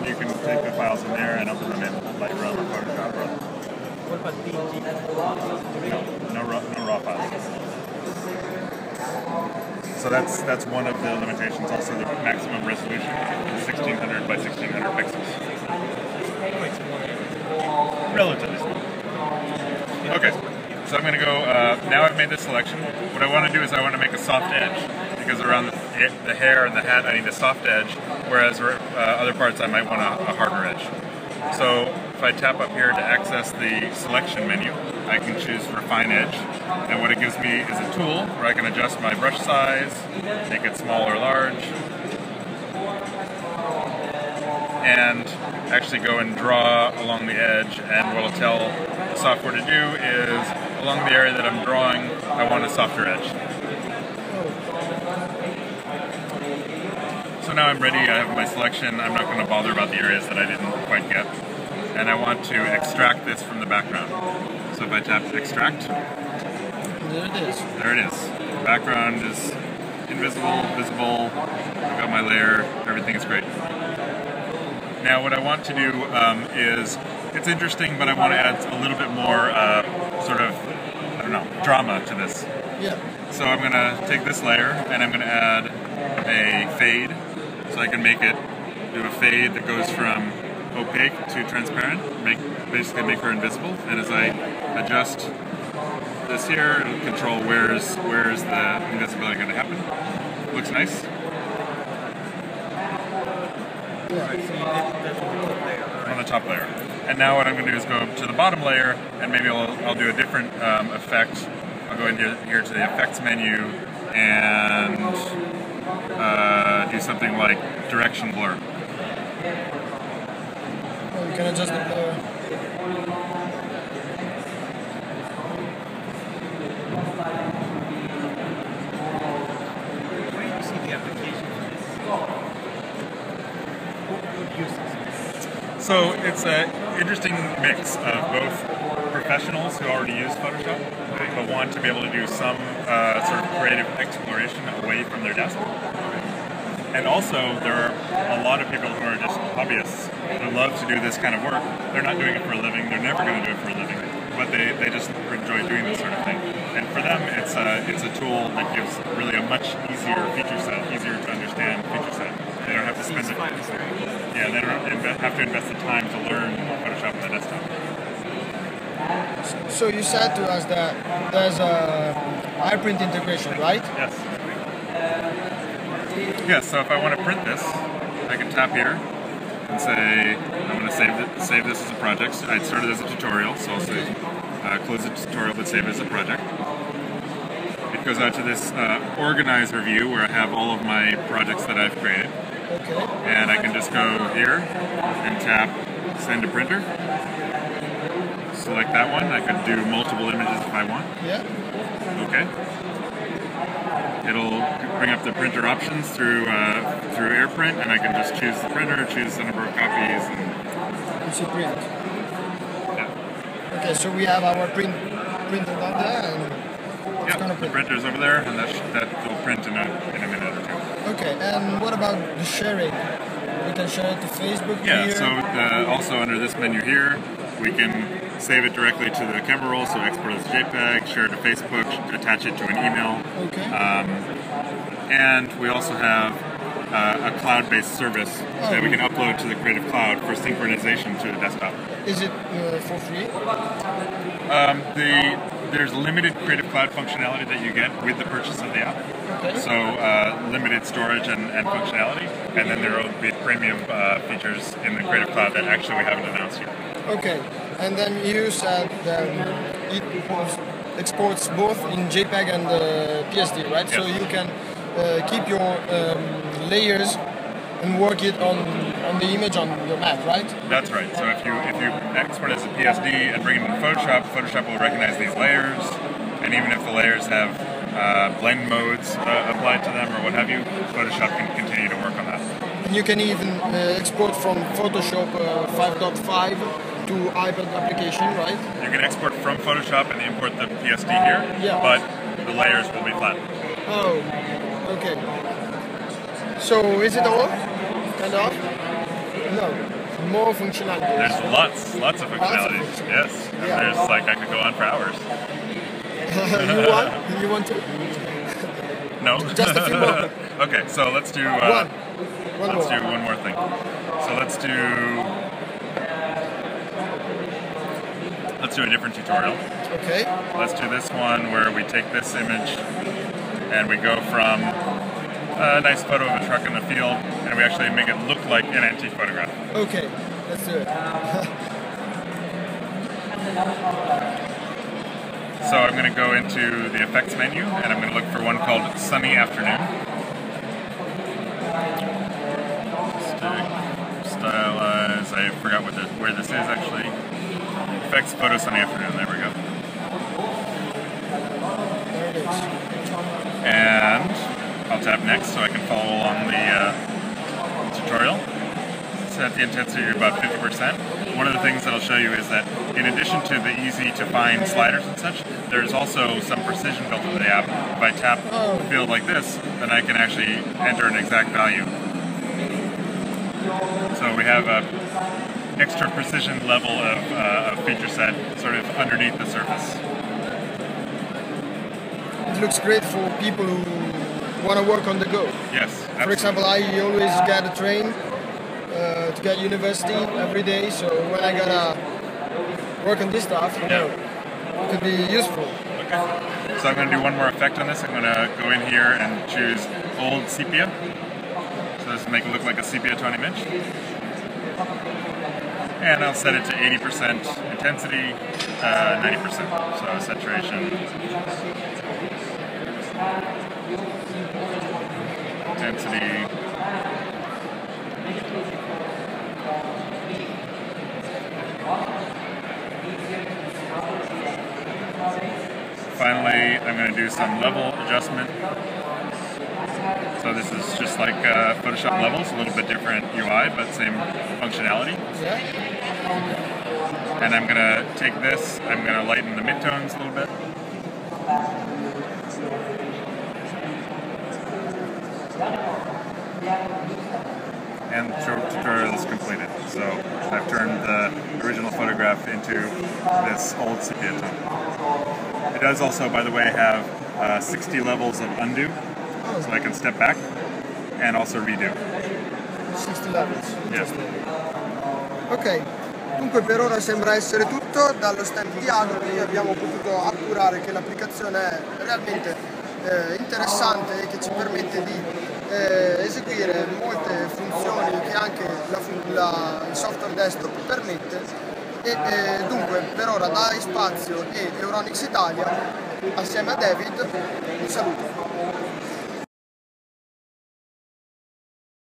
then you can take the files in there and open them in Lightroom or Photoshop. Or, What about PNG? no, no raw, no raw files. So that's that's one of the limitations. Also, the maximum resolution is 1600 by 1600 pixels. Relatively small. Okay, so I'm going to go. Uh, now I've made this selection. What I want to do is I want to make a soft edge because around the, the hair and the hat I need a soft edge, whereas uh, other parts I might want a, a harder edge. So if I tap up here to access the selection menu, I can choose refine edge. And what it gives me is a tool where I can adjust my brush size, make it small or large, and actually go and draw along the edge. And what it'll tell the software to do is along the area that I'm drawing, I want a softer edge. So now I'm ready, I have my selection. I'm not going to bother about the areas that I didn't quite get. And I want to extract this from the background. So if I tap extract, There it is. there it is. Background is invisible, visible. I've got my layer. Everything is great. Now, what I want to do um, is, it's interesting, but I want to add a little bit more uh, sort of, I don't know, drama to this. Yeah. So I'm going to take this layer and I'm going to add a fade. So I can make it do a fade that goes from opaque to transparent, make basically make her invisible. And as I adjust this here and control where's where's the invisibility going to happen, looks nice. On the top layer. And now what I'm going to do is go to the bottom layer, and maybe I'll, I'll do a different um, effect. I'll go in here, here to the effects menu and uh, do something like direction blur. Oh, you can adjust the blur. Where do you see the application for this? What what uses? So it's an interesting mix of both professionals who already use Photoshop, but want to be able to do some uh, sort of creative exploration away from their desk. And also, there are a lot of people who are just hobbyists who love to do this kind of work. They're not doing it for a living. They're never going to do it for a living, but they, they just enjoy doing this sort of thing. And for them, it's a it's a tool that gives really a much easier feature set, easier to understand feature set. They don't have to spend It's it. fun, it's very easy. Yeah, they don't have to invest the time to learn Photoshop on the desktop. So you said to us that there's a AirPrint integration, right? Yes. Yes, so if I want to print this, I can tap here and say, I'm going to save, it, save this as a project. So I started as a tutorial, so I'll say, uh, close the tutorial but save it as a project. It goes out to this uh, organizer view where I have all of my projects that I've created. Okay. And I can just go here and tap send to printer. Select that one. I could do multiple images if I want. Yeah. Okay. It'll bring up the printer options through uh, through AirPrint, and I can just choose the printer, choose the number of copies, and You see print. yeah, Okay, so we have our print printer down there, and it's gonna the print. printer's over there, and that that will print in a in a minute or two. Okay, and what about the sharing? We can share it to Facebook Yeah. here. So the, also under this menu here, we can save it directly to the camera roll, so export as a JPEG, share it to Facebook, attach it to an email. okay. And we also have uh, a cloud-based service that we can upload to the Creative Cloud for synchronization to the desktop. Is it uh, for free? The there's limited Creative Cloud functionality that you get with the purchase of the app. Okay. So uh, limited storage and, and functionality, and then there will be premium uh, features in the Creative Cloud that actually we haven't announced yet. Okay, and then you said that it exports both in JPEG and uh, PSD, right? So you can uh, keep your um, layers and work it on on the image on your Mac, right? That's right. So if you if you export as a PSD and bring it into Photoshop, Photoshop will recognize these layers, and even if the layers have uh, blend modes uh, applied to them or what have you, Photoshop can continue to work on that. And you can even uh, export from Photoshop uh, 5.5 to iPad application, right? You can export from Photoshop and import the PSD here, Yeah. but the layers will be flat. Oh, okay. So is it all? Kind of? No, more functionality. There's lots, lots of functionality. Yes, Yeah. there's like I could go on for hours. you want? You want to? No, Just a few more. okay, so let's do. Uh, one. One Let's more. do one more thing. So let's do. Let's do a different tutorial. Okay. Let's do this one where we take this image and we go from a nice photo of a truck in the field and we actually make it look like an antique photograph. Okay. Let's do it. So I'm going to go into the effects menu and I'm going to look for one called Sunny Afternoon. Stick, stylize, I forgot what the, where this is actually. Effects Photo Sunny Afternoon, there we go. And I'll tap next so I can follow along the uh, tutorial. Set the intensity to about 50%. One of the things that I'll show you is that in addition to the easy to find sliders and such, there's also some precision built into the app. If I tap a field like this, then I can actually enter an exact value. So we have a extra precision level of, uh, of feature set sort of underneath the surface. It looks great for people who want to work on the go. Yes. For example, I always get a train uh, to get university every day, so when I gotta work on this stuff, you know, it could be useful. Okay. So I'm going to do one more effect on this. I'm going to go in here and choose old sepia. So this will make it look like a sepia tone image. And I'll set it to 80% intensity, uh, 90%. So saturation, intensity, Finally, I'm going to do some level adjustment. So this is just like uh, Photoshop levels, a little bit different UI, but same functionality. And I'm going to take this, I'm going to lighten the midtones a little bit. And the tutorial is completed. So I've turned the original photograph into this old sepia tone. It does also, by the way, have uh, 60 levels of undo, so I can step back and also redo. 60 levels. Yes. Ok, dunque per ora sembra essere tutto. Dallo stand di Adobe abbiamo potuto appurare che l'applicazione è realmente eh, interessante e che ci permette di eh, eseguire molte funzioni che anche la la- il software desktop permette. E eh, dunque per ora da Spazio e Euronics Italia, assieme a David, un saluto.